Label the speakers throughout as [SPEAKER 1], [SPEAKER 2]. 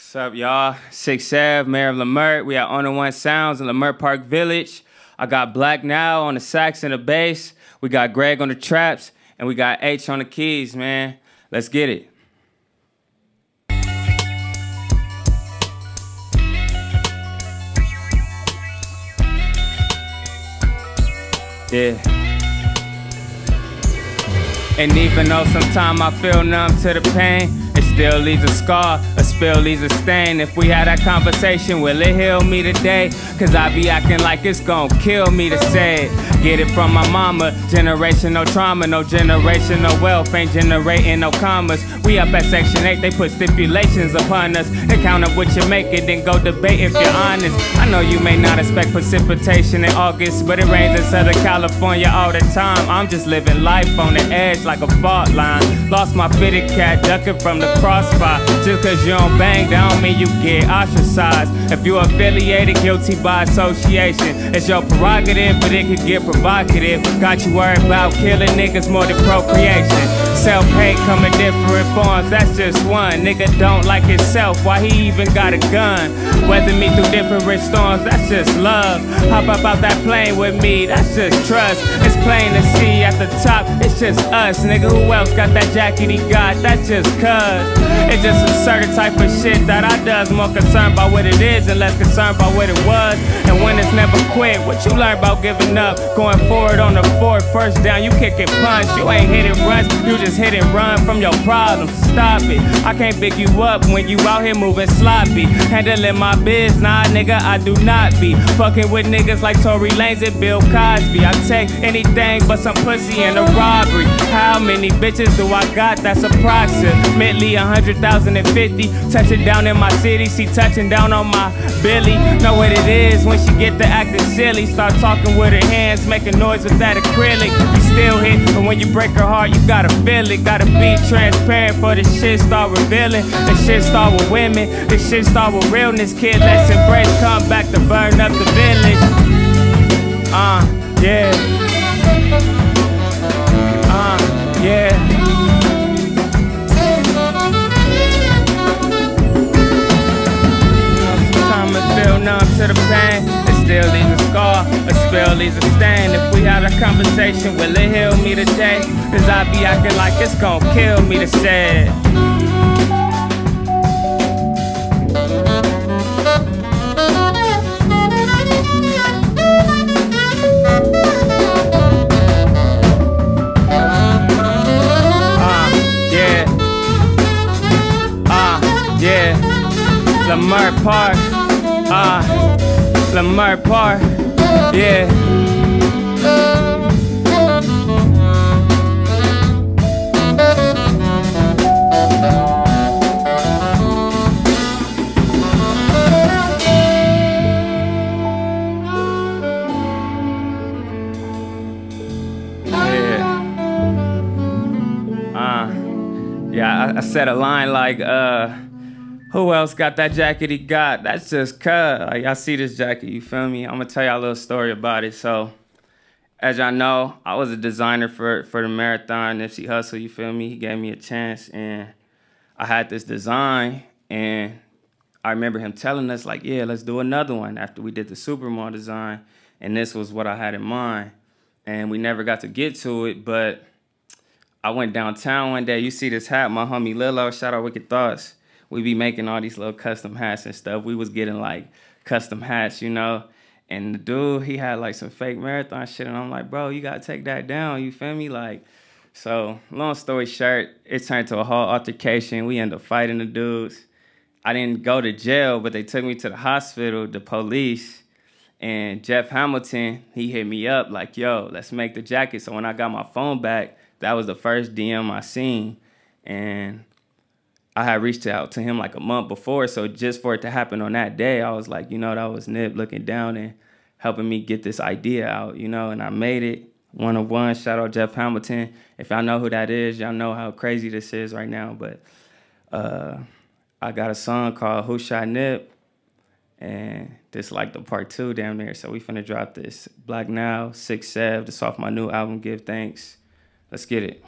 [SPEAKER 1] What's up, y'all? Six Sev, Mayor of Leimert. We at OnThe1 Sounds in Leimert Park Village. I got Black Nile on the sax and the bass. We got Greg on the traps, and we got H on the keys, man. Let's get it. Yeah. And even though sometimes I feel numb to the pain, still leaves a scar, a spill leaves a stain. If we had that conversation, will it heal me today? Cause I be acting like it's gon' kill me to say it. Get it from my mama, generational trauma, no generational wealth, ain't generating no commas. We up at Section 8, they put stipulations upon us. They count up what you make it, then go debate if you're honest. I know you may not expect precipitation in August, but it rains in Southern California all the time. I'm just living life on the edge like a fault line. Lost my fitted cat, ducking from the crossfire. Just cause you don't bang, that don't mean you get ostracized. If you affiliated, guilty by association. It's your prerogative, but it could get provocative. Got you worried about killing niggas more than procreation. Self hate come in different forms, that's just one. Nigga don't like himself, why he even got a gun? Weather me through different storms, that's just love. Hop up out that plane with me, that's just trust. It's plain to see at the top, it's just us. Nigga, who else got that jacket he got? That's just cuz. It's just a certain type of shit that I does. More concerned by what it is and less concerned by what it was. It's never quit, what you learn about giving up? Going forward on the fourth, first down, you kicking punch. You ain't hitting runs, you just hit and run from your problems. Stop it. I can't pick you up when you out here moving sloppy. Handling my biz, nah, nigga, I do not be. Fucking with niggas like Tory Lanez and Bill Cosby. I take anything but some pussy and a robbery. How many bitches do I got? That's approximately 100,050. Touching down in my city, she touching down on my Billy. Know what it is when she get the acting silly. Start talking with her hands, making noise with that acrylic. You still hit, but when you break her heart, you gotta feel it. Gotta be transparent for the shit start revealing. The shit start with women, the shit start with realness. Kid, let's embrace, come back to burn up the village. Uh, yeah. Uh, yeah. Still leaves a scar, a spill leaves a stain. If we had a conversation, will it heal me today? Cause I be acting like it's gon' kill me to say it. Yeah. Uh, yeah. Leimert Park. Uh, Leimert Park. Yeah. Yeah. Uh, yeah, I, I said a line like, uh, who else got that jacket he got? That's just cut. Like, y'all see this jacket, you feel me? I'm gonna tell y'all a little story about it. So, as y'all know, I was a designer for, for the marathon, Nipsey Hussle, you feel me? He gave me a chance, and I had this design, and I remember him telling us, like, yeah, let's do another one after we did the Supermall design, and this was what I had in mind. And we never got to get to it, but I went downtown one day. You see this hat, my homie Lilo, shout out Wicked Thoughts. We be making all these little custom hats and stuff. We was getting like custom hats, you know. And the dude, he had like some fake marathon shit, and I'm like, bro, you gotta take that down. You feel me? Like, so long story short, it turned to a whole altercation. We ended up fighting the dudes. I didn't go to jail, but they took me to the hospital, the police. And Jeff Hamilton, he hit me up like, yo, let's make the jacket. So when I got my phone back, that was the first DM I seen. And I had reached out to him like a month before. So just for it to happen on that day, I was like, you know, that was Nip looking down and helping me get this idea out, you know, and I made it. One of one, shout out Jeff Hamilton. If y'all know who that is, y'all know how crazy this is right now. But uh, I got a song called Who Shot Nip, and this like the part two down there. So we finna drop this Black Nile, Six Sev, this off my new album, Give Thanks. Let's get it.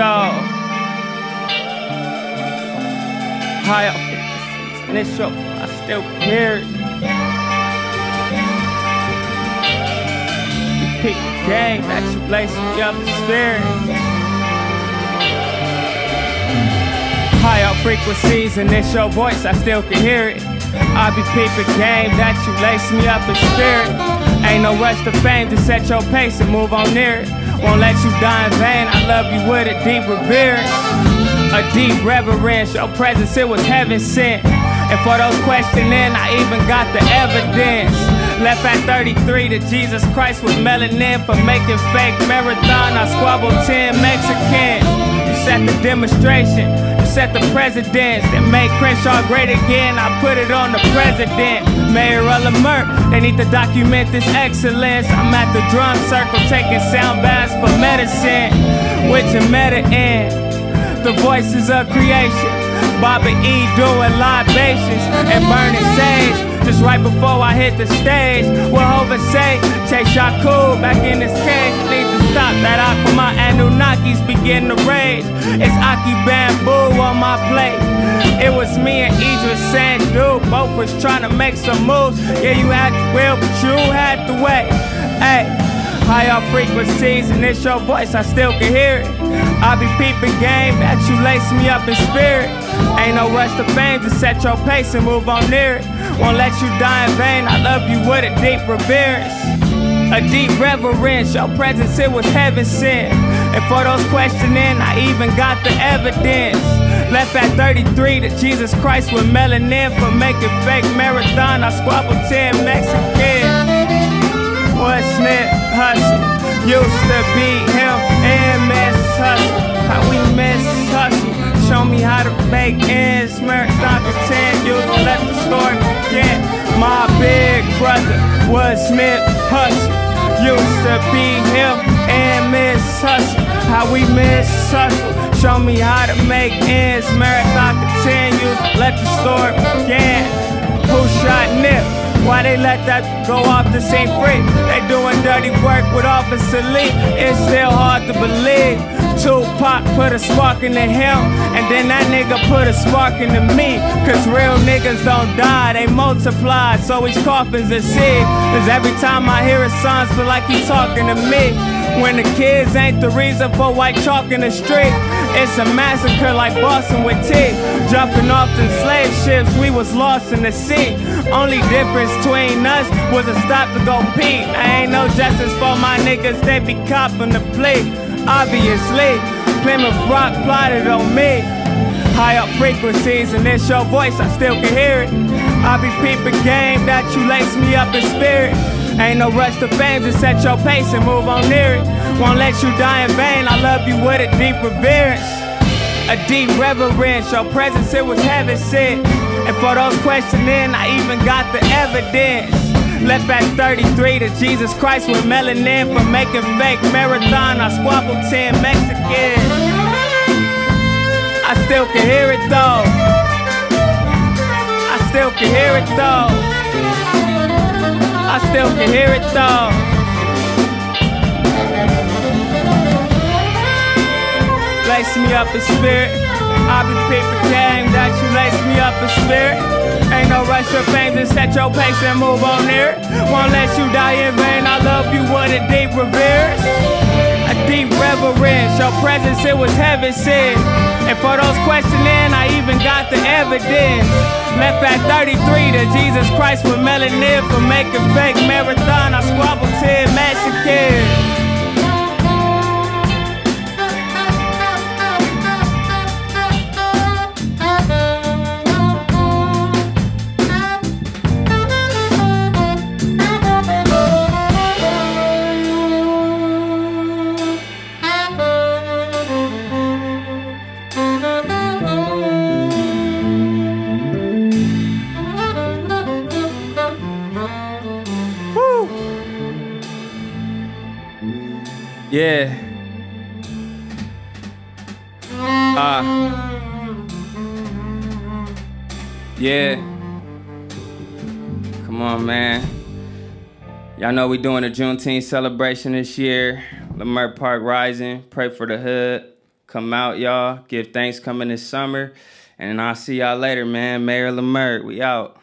[SPEAKER 1] Though. High up initial, I still hear it. You pick the game that you lace me up the spirit. Up frequencies and it's your voice, I still can hear it. I be peeping game that you lace me up in spirit. Ain't no rush to fame to set your pace and move on near it. Won't let you die in vain, I love you with a deep reverence. A deep reverence, your presence, it was heaven sent. And for those questioning, I even got the evidence. Left at 33 to Jesus Christ with melanin for making fake marathon. I squabbled 10 Mexicans. You set the demonstration set the presidents that made Crenshaw great again. I put it on the president. Mayor Leimert, they need to document this excellence. I'm at the drum circle taking sound baths for medicine, which a meta in. The voices of creation. Bobby E doing libations and burning sage. Just right before I hit the stage, what Hova say? Take Shakur back in his cage. Stop that Akuma Anunnakis begin to rage. It's Aki Bamboo on my plate. It was me and Idris Sandu, both was trying to make some moves. Yeah, you had the will, but you had the way. Hey, higher frequencies, and it's your voice, I still can hear it. I be peeping game that you lace me up in spirit. Ain't no rush to fame, just set your pace and move on near it. Won't let you die in vain, I love you with a deep reverence. A deep reverence, your presence, it was heaven sent. And for those questioning, I even got the evidence. Left at 33 to Jesus Christ with melanin for making fake marathon. I squabbled 10 Mexican. What snip hustle? Used to be him and miss hustle. How we miss hustle. Show me how to make ends. Marathon 10, you let the story begin. My big brother was Smith Hustle. Used to be him and Miss Hustle. How we miss hustle. Show me how to make ends. Marathon continues. Let the story begin. Who shot Nip? Why they let that go off the same free? They doing dirty work with Officer Lee. It's still hard to believe. Tupac put a spark into him, and then that nigga put a spark into me. Cause real niggas don't die, they multiply. So each coffin's a seed. Cause every time I hear his sons, feel like he's talking to me. When the kids ain't the reason for white chalk in the street. It's a massacre like Boston with T. Jumping off the slave ships, we was lost in the sea. Only difference between us was a stop to go pee. I ain't no justice for my niggas, they be copping the plea. Obviously, Plymouth Rock plotted on me. High up frequencies, and it's your voice, I still can hear it. I be peeping game that you lace me up in spirit. Ain't no rush to fame, just set your pace and move on near it. Won't let you die in vain, I love you with a deep reverence. A deep reverence, your presence, it was heaven sent. And for those questioning, I even got the evidence. Left at 33 to Jesus Christ with melanin for making fake marathon. I squabbled 10 Mexicans. I still can hear it though. I still can hear it though. I still can hear it though. Lace me up in spirit. I be paper game that you lace me up in spirit. Ain't no rush for fame, just set your pace and move on there. Won't let you die in vain, I love you with a deep reverence. A deep reverence, your presence, it was heaven sent. And for those questioning, I even got the evidence. Left at 33 to Jesus Christ with melanin for making fake marathon. I squabbled 10 Mexicans. Y'all know we doing a Juneteenth celebration this year. Leimert Park Rising. Pray for the hood. Come out, y'all. Give thanks coming this summer. And I'll see y'all later, man. Mayor Leimert, we out.